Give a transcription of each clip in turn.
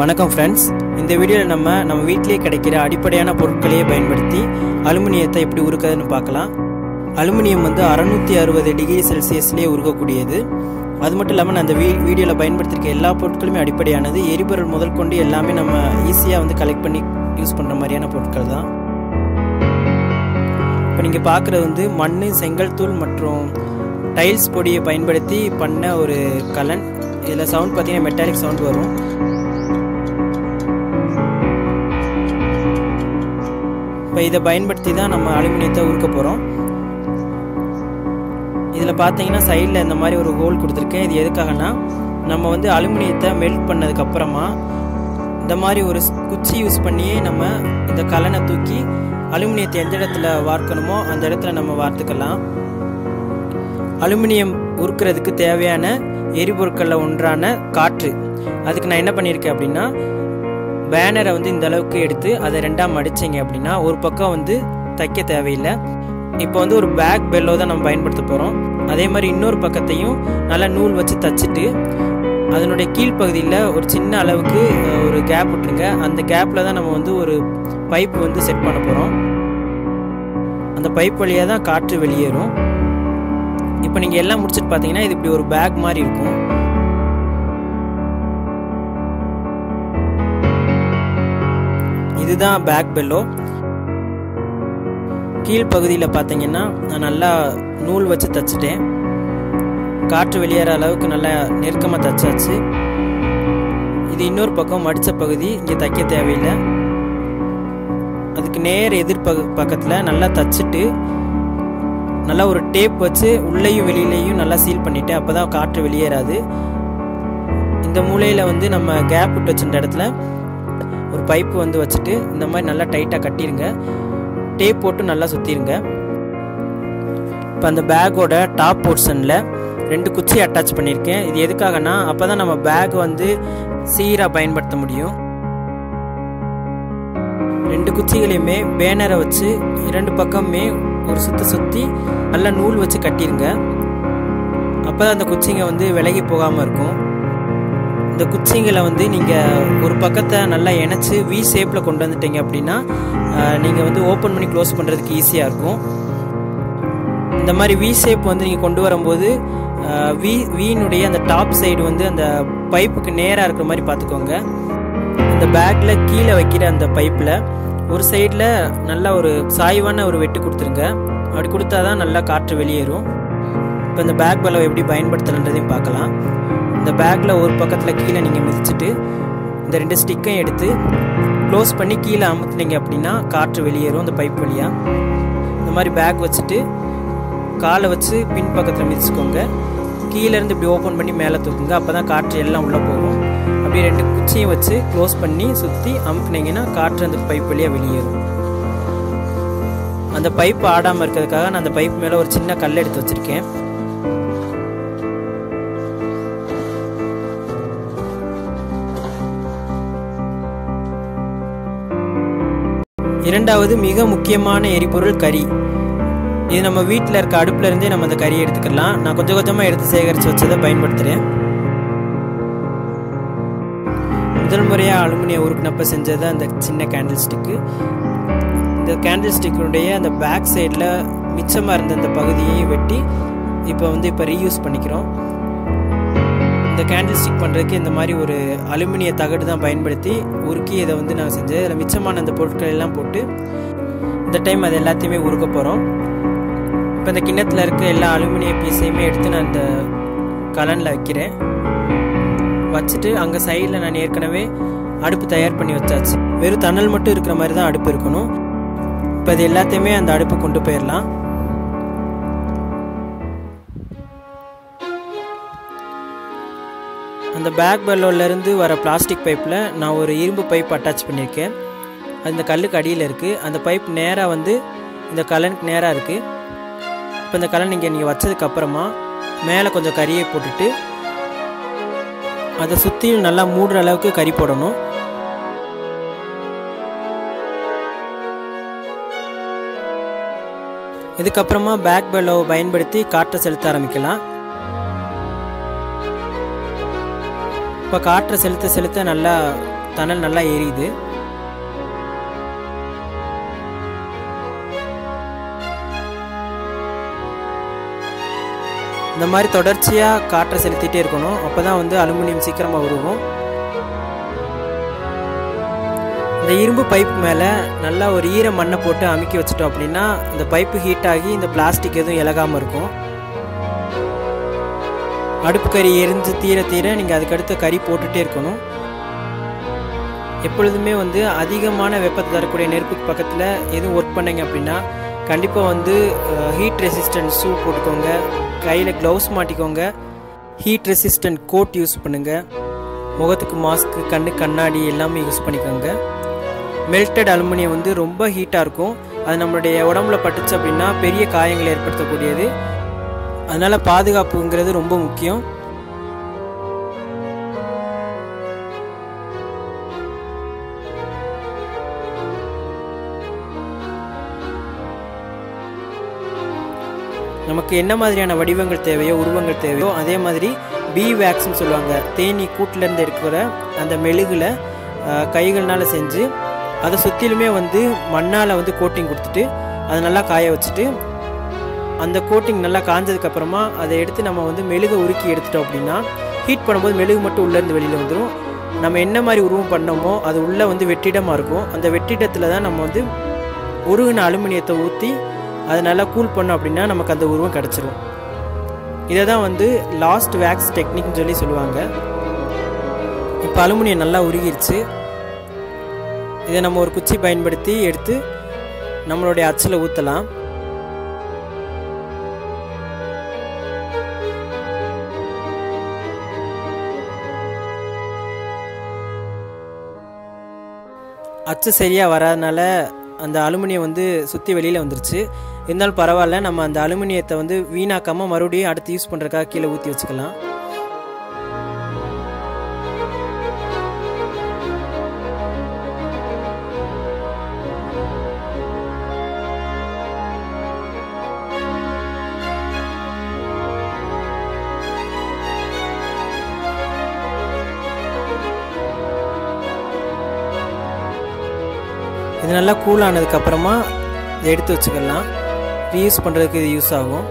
வணக்கம் ஃப்ரெண்ட்ஸ் இந்த வீடியோவில் நம்ம நம்ம வீட்டிலேயே கிடைக்கிற அடிப்படையான பொருட்களையே பயன்படுத்தி அலுமினியத்தை எப்படி உருக்குதுன்னு பார்க்கலாம். அலுமினியம் வந்து அறநூற்றி அறுபது டிகிரி செல்சியஸ்லேயே உருகக்கூடியது. அது மட்டும் இல்லாமல் நான் அந்த வீ வீடியோவில் பயன்படுத்திருக்க எல்லா பொருட்களுமே அடிப்படையானது. எரிபொருள் முதல் கொண்டு எல்லாமே நம்ம ஈஸியாக வந்து கலெக்ட் பண்ணி யூஸ் பண்ணுற மாதிரியான பொருட்கள் தான். இப்போ நீங்கள் பார்க்குறது வந்து மண் செங்கல் தூள் மற்றும் டைல்ஸ் பொடியை பயன்படுத்தி பண்ண ஒரு கலன். இதில் சவுண்ட் பார்த்தீங்கன்னா மெட்டாலிக் சவுண்ட் வரும். இப்போ இதை பயன்படுத்தி தான் நம்ம அலுமினியத்தை உருக்க போகிறோம் இதில் பார்த்தீங்கன்னா சைடில் இந்த மாதிரி ஒரு ஹோல் கொடுத்துருக்கேன். இது எதுக்காகனா நம்ம வந்து அலுமினியத்தை மெல்ட் பண்ணதுக்கப்புறமா இந்த மாதிரி ஒரு குச்சி யூஸ் பண்ணியே நம்ம இந்த கலனை தூக்கி அலுமினியத்தை எந்த இடத்துல வார்க்கணுமோ அந்த இடத்துல நம்ம வார்த்துக்கலாம். அலுமினியம் உருக்கிறதுக்கு தேவையான எரிபொருட்களில் ஒன்றான காற்று. அதுக்கு நான் என்ன பண்ணியிருக்கேன் அப்படின்னா பேனரை வந்து இந்த அளவுக்கு எடுத்து அதை ரெண்டாக மடிச்சிங்க அப்படின்னா ஒரு பக்கம் வந்து தைக்க தேவையில்லை. இப்போ வந்து ஒரு பேக் பெல்லோ தான் நம்ம பயன்படுத்த போகிறோம் அதே மாதிரி இன்னொரு பக்கத்தையும் நல்லா நூல் வச்சு தச்சுட்டு அதனுடைய கீழ்ப்பகுதியில் ஒரு சின்ன அளவுக்கு ஒரு கேப் விட்டுருங்க. அந்த கேப்பில் தான் நம்ம வந்து ஒரு பைப் வந்து செட் பண்ண போகிறோம் அந்த பைப் வழியாக தான் காற்று வெளியேறும். இப்போ நீங்கள் எல்லாம் முடிச்சுட்டு பார்த்தீங்கன்னா இது இப்படி ஒரு பேக் மாதிரி இருக்கும். இதுதான் பேக் பெல்லோ கீழ்ப்பகுதியில் பார்த்தீங்கன்னா நான் நல்லா நூல் வச்சு தைச்சிட்டேன். காற்று வெளியேற அளவுக்கு நல்லா நெருக்கமாக தைச்சாச்சு. இது இன்னொரு பக்கம் மடித்த பகுதி இங்கே தைக்க தேவையில்லை. அதுக்கு நேர் எதிர்பகு பக்கத்தில் நல்லா தச்சுட்டு நல்லா ஒரு டேப் வச்சு உள்ளேயும் வெளியிலையும் நல்லா சீல் பண்ணிவிட்டேன் அப்போ தான் காற்று வெளியேறாது. இந்த மூலையில் வந்து நம்ம கேப் விட்டு வச்சுருந்த இடத்துல ஒரு பைப்பு வந்து வச்சுட்டு இந்த மாதிரி நல்லா டைட்டாக கட்டிடுங்க டேப் போட்டு நல்லா சுற்றிடுங்க இப்போ அந்த பேக்கோட டாப் போர்ஷனில் ரெண்டு குச்சி அட்டாச் பண்ணியிருக்கேன் இது எதுக்காகனா அப்போ தான் நம்ம பேக் வந்து சீராக பயன்படுத்த முடியும். ரெண்டு குச்சிகளையுமே பேனரை வச்சு இரண்டு பக்கமுமே ஒரு சுற்றி சுற்றி நல்லா நூல் வச்சு கட்டிடுங்க அப்போ தான் அந்த குச்சிங்க வந்து விலகி போகாமல் இருக்கும். இந்த குச்சிங்களை வந்து நீங்கள் ஒரு பக்கத்தை நல்லா இணைச்சி வி ஷேப்பில் கொண்டு வந்துட்டீங்க அப்படின்னா நீங்கள் வந்து ஓப்பன் பண்ணி க்ளோஸ் பண்ணுறதுக்கு ஈஸியாக இருக்கும். இந்த மாதிரி வி ஷேப் வந்து நீங்கள் கொண்டு வரும்போது வி வீனுடைய அந்த டாப் சைடு வந்து அந்த பைப்புக்கு நேராக இருக்கிற மாதிரி பார்த்துக்கோங்க. இந்த பேக்கில் கீழே வைக்கிற அந்த பைப்பில் ஒரு சைடில் நல்ல ஒரு சாய்வான ஒரு வெட்டு கொடுத்துருங்க. அப்படி கொடுத்தா தான் நல்லா காற்று வெளியேறும். இப்போ இந்த பேக் பலவை எப்படி பயன்படுத்தலைன்றதையும் பார்க்கலாம். இந்த பேக்கில் ஒரு பக்கத்தில் கீழே நீங்கள் மிதிச்சுட்டு இந்த ரெண்டு ஸ்டிக்கையும் எடுத்து க்ளோஸ் பண்ணி கீழே அமுத்துனீங்க அப்படின்னா காற்று வெளியேறும் அந்த பைப் வழியாக இந்த மாதிரி பேக் வச்சுட்டு காலை வச்சு பின் பக்கத்தில் மிதிச்சுக்கோங்க. கீழேருந்து இப்படி ஓப்பன் பண்ணி மேலே தூக்குங்க அப்போ தான் காற்று எல்லாம் உள்ளே போகும். அப்படியே ரெண்டு குச்சியும் வச்சு க்ளோஸ் பண்ணி சுற்றி அமுக்குனீங்கன்னா காற்று அந்த பைப் வழியாக வெளியேறும். அந்த பைப் ஆடாமல் இருக்கிறதுக்காக நான் அந்த பைப் மேலே ஒரு சின்ன கல் எடுத்து வச்சுருக்கேன். இரண்டாவது மிக முக்கியமான எரிபொருள் கறி. இது நம்ம வீட்டில் இருக்க அடுப்பில் இருந்தே நம்ம அந்த கறியை எடுத்துக்கலாம். நான் கொஞ்சம் கொஞ்சமாக எடுத்து சேகரித்து வச்சதை பயன்படுத்துகிறேன் முதல் முறையாக அலுமினிய உருக்குனப்ப செஞ்சது அந்த சின்ன கேண்டில் ஸ்டிக்கு இந்த கேண்டில் ஸ்டிக்கினுடைய அந்த பேக் சைடில் மிச்சமாக இருந்த அந்த பகுதியையும் வெட்டி இப்போ வந்து இப்போ ரீயூஸ் பண்ணிக்கிறோம். இந்த கேண்டில் ஸ்டிக் பண்ணுறதுக்கு இந்த மாதிரி ஒரு அலுமினிய தகடு தான் பயன்படுத்தி உருக்கி இதை வந்து நான் செஞ்சேன் அதில் மிச்சமான அந்த பொருட்கள் எல்லாம் போட்டு இந்த டைம் அது எல்லாத்தையுமே உருக்க போகிறோம் இப்போ இந்த கிண்ணத்தில் இருக்க எல்லா அலுமினிய பீஸையுமே எடுத்து நான் இந்த கலனில் வைக்கிறேன். வச்சுட்டு அங்கே சைடில் நான் ஏற்கனவே அடுப்பு தயார் பண்ணி வச்சாச்சு. வெறும் தணல் மட்டும் இருக்கிற மாதிரி தான் அடுப்பு இருக்கணும். இப்போ இது எல்லாத்தையுமே அந்த அடுப்பு கொண்டு போயிடலாம் அந்த பேக் பெல்லோலேருந்து வர பிளாஸ்டிக் பைப்பில் நான் ஒரு இரும்பு பைப் அட்டாச் பண்ணியிருக்கேன். அந்த கல்லுக்கு அடியில் இருக்குது அந்த பைப் நேராக வந்து இந்த கலனுக்கு நேராக இருக்குது இப்போ இந்த கலன் இங்கே நீங்கள் வச்சதுக்கப்புறமா மேலே கொஞ்சம் கறியை போட்டுட்டு அதை சுற்றியும் நல்லா மூடுற அளவுக்கு கறி போடணும். இதுக்கப்புறமா பேக் பெல்லோவை பயன்படுத்தி காற்றை செலுத்த ஆரம்பிக்கலாம். இப்போ காற்றை செலுத்த செலுத்த நல்லா தணல் நல்லா எரியுது. இந்த மாதிரி தொடர்ச்சியாக காற்றை செலுத்திட்டே இருக்கணும். அப்போ தான் வந்து அலுமினியம் சீக்கிரமாக உருகும். இந்த இரும்பு பைப் மேலே நல்லா ஒரு ஈர மண்ணை போட்டு அமுக்கி வச்சிட்டோம் அப்படின்னா இந்த பைப்பு ஹீட் ஆகி இந்த பிளாஸ்டிக் எதுவும் இலகாமல் இருக்கும். அடுப்பு கறி எரிஞ்சு தீர தீர நீங்கள் அதுக்கடுத்து கறி போட்டுகிட்டே இருக்கணும். எப்பொழுதுமே வந்து அதிகமான வெப்பத்தை தரக்கூடிய நெருப்புக்கு பக்கத்தில் எதுவும் ஒர்க் பண்ணிங்க அப்படின்னா கண்டிப்பாக வந்து ஹீட் ரெசிஸ்டன்ட் ஷூ போட்டுக்கோங்க. கையில் க்ளவுஸ் மாட்டிக்கோங்க. ஹீட் ரெசிஸ்டன்ட் கோட் யூஸ் பண்ணுங்கள் முகத்துக்கு மாஸ்க்கு கண்ணு கண்ணாடி எல்லாமே யூஸ் பண்ணிக்கோங்க. மெல்டட் அலுமினியம் வந்து ரொம்ப ஹீட்டாக இருக்கும். அது நம்மளுடைய உடம்புல பட்டுச்சு அப்படின்னா பெரிய காயங்களை ஏற்படுத்தக்கூடியது. அதனால் பாதுகாப்புங்கிறது ரொம்ப முக்கியம். நமக்கு என்ன மாதிரியான வடிவங்கள் தேவையோ உருவங்கள் தேவையோ அதே மாதிரி பி வேக்ஸ்னு சொல்லுவாங்க. தேனி கூட்டிலேருந்து இருக்கிற அந்த மெழுகில் கைகள்னால் செஞ்சு அதை சுற்றிலுமே வந்து மண்ணால் வந்து கோட்டிங் கொடுத்துட்டு அதை நல்லா காய வச்சுட்டு அந்த கோட்டிங் நல்லா காஞ்சதுக்கப்புறமா அதை எடுத்து நம்ம வந்து மெழுகை உருக்கி எடுத்துட்டோம் அப்படின்னா ஹீட் பண்ணும்போது மெழுகு மட்டும் உள்ளேருந்து வெளியில் வந்துடும் நம்ம என்ன மாதிரி உருவம் பண்ணோமோ அது உள்ளே வந்து வெற்றிடமாக இருக்கும். அந்த வெற்றிடத்தில் தான் நம்ம வந்து உருகின அலுமினியத்தை ஊற்றி அதை நல்லா கூல் பண்ணோம் அப்படின்னா நமக்கு அந்த உருவம் கிடச்சிரும். இதை தான் வந்து லாஸ்ட் வேக்ஸ் டெக்னிக்னு சொல்லி சொல்லுவாங்க. இப்போ அலுமினியம் நல்லா உருகிருச்சு. இதை நம்ம ஒரு குச்சி பயன்படுத்தி எடுத்து நம்மளுடைய அச்சில் ஊற்றலாம் அச்சு சரியாக வராதனால அந்த அலுமினியம் வந்து சுற்றி வெளியில் வந்துருச்சு. இருந்தாலும் பரவாயில்ல நம்ம அந்த அலுமினியத்தை வந்து வீணாக்காமல் மறுபடியும் அடுத்து யூஸ் பண்ணுறதுக்காக கீழே ஊற்றி வச்சுக்கலாம். இது நல்லா கூல் ஆனதுக்கப்புறமா இதை எடுத்து வச்சுக்கலாம். ரீயூஸ் பண்ணுறதுக்கு இது யூஸ் ஆகும்.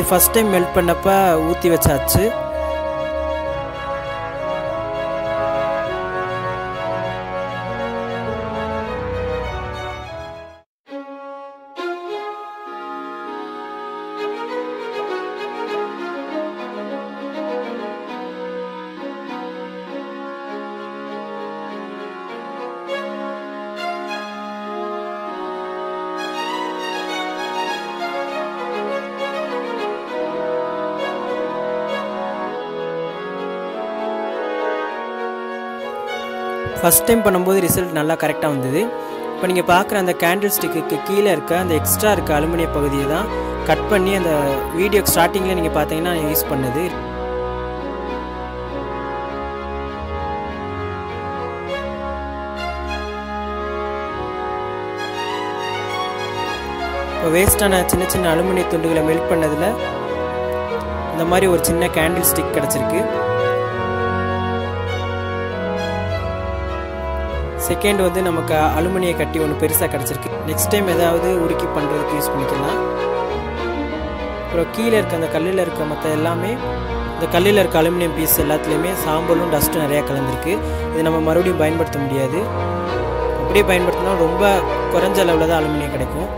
இது ஃபஸ்ட் டைம் மெல்ட் பண்ணப்ப ஊற்றி வச்சாச்சு. ஃபஸ்ட் டைம் பண்ணும்போது ரிசல்ட் நல்லா கரெக்டாக வந்தது. இப்போ நீங்கள் பார்க்குற அந்த கேண்டில் ஸ்டிக்கு கீழே இருக்க அந்த எக்ஸ்ட்ரா இருக்க அலுமினிய பகுதியை தான் கட் பண்ணி அந்த வீடியோ ஸ்டார்டிங்கில் நீங்கள் பார்த்தீங்கன்னா யூஸ் பண்ணது. இப்போ வேஸ்ட்டான சின்ன சின்ன அலுமினிய துண்டுகளை மெல்ட் பண்ணதில் இந்த மாதிரி ஒரு சின்ன கேண்டில் ஸ்டிக் கிடச்சிருக்கு. செகண்ட் வந்து நமக்கு அலுமினிய கட்டி ஒன்று பெருசாக கிடச்சிருக்கு. நெக்ஸ்ட் டைம் ஏதாவது உருக்கி பண்ணுறதுக்கு யூஸ் பண்ணிக்கலாம். அப்புறம் கீழே இருக்க அந்த கல்லில் இருக்க மற்ற எல்லாமே இந்த கல்லில் இருக்க அலுமினியம் பீஸ் எல்லாத்துலேயுமே சாம்பலும் டஸ்ட்டும் நிறையா கலந்துருக்கு. இது நம்ம மறுபடியும் பயன்படுத்த முடியாது. அப்படியே பயன்படுத்தினா ரொம்ப குறைஞ்ச அளவில் தான் அலுமினியம் கிடைக்கும்.